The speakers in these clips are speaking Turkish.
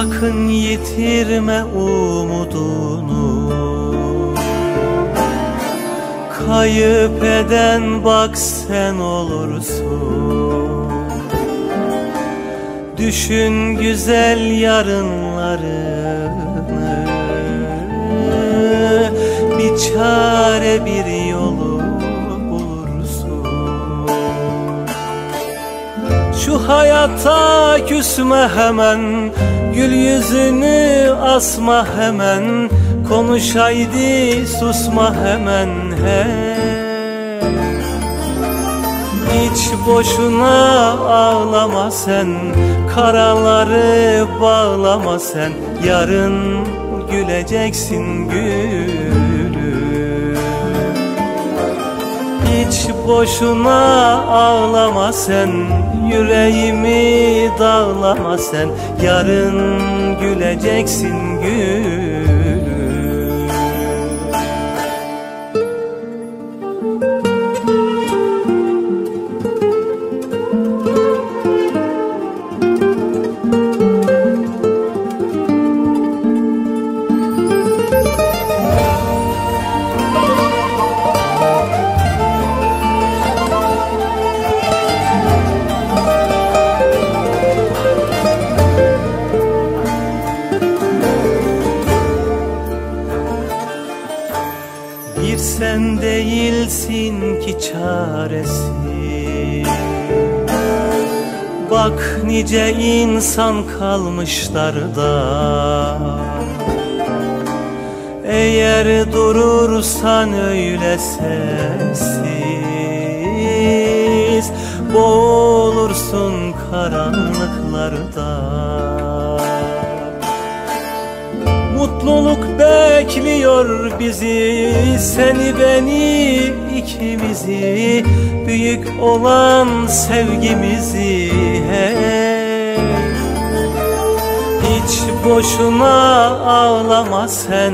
Sakın yitirme umudunu. Kayıp eden bak sen olursun. Düşün güzel yarınlarını. Bir çare bir Şu hayata küsme hemen Gül yüzünü asma hemen Konuş haydi susma hemen he. Hiç boşuna ağlama sen Karaları bağlama sen Yarın güleceksin gülüm Hiç boşuna ağlama sen Yüreğimi dağlama sen. Yarın güleceksin gülüm Bir sen değilsin ki çaresi Bak nice insan kalmışlar da Eğer durursan öyle sessiz Boğulursun karanlıklarda. Mutluluk bekliyor bizi Seni beni ikimizi Büyük olan sevgimizi hey. Hiç boşuna ağlama sen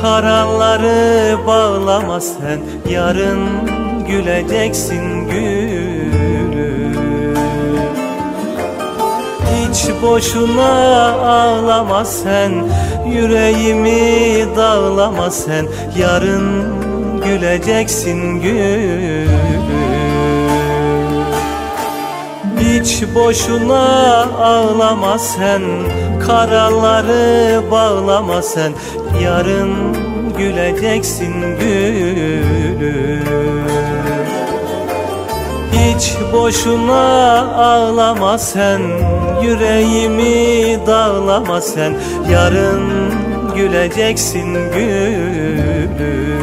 Karaları bağlama sen Yarın güleceksin gülüm boşuna ağlama sen Yüreğimi dağlama sen. Yarın güleceksin gülüm Hiç boşuna ağlama sen Karaları bağlama sen. Yarın güleceksin gülüm hiç boşuna ağlama sen Yüreğimi dağlama sen. Yarın güleceksin gülüm